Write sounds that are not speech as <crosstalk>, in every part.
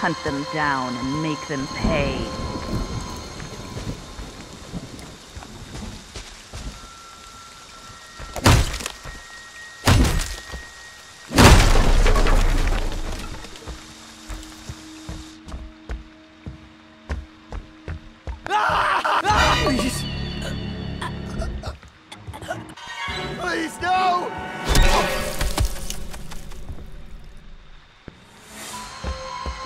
Hunt them down and make them pay. Please. Please, no!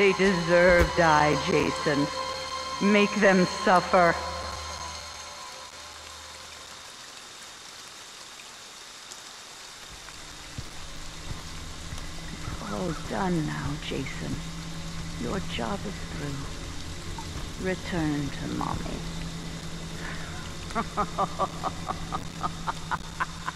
They deserve die, Jason. Make them suffer. It's all done now, Jason. Your job is through. Return to mommy. <laughs>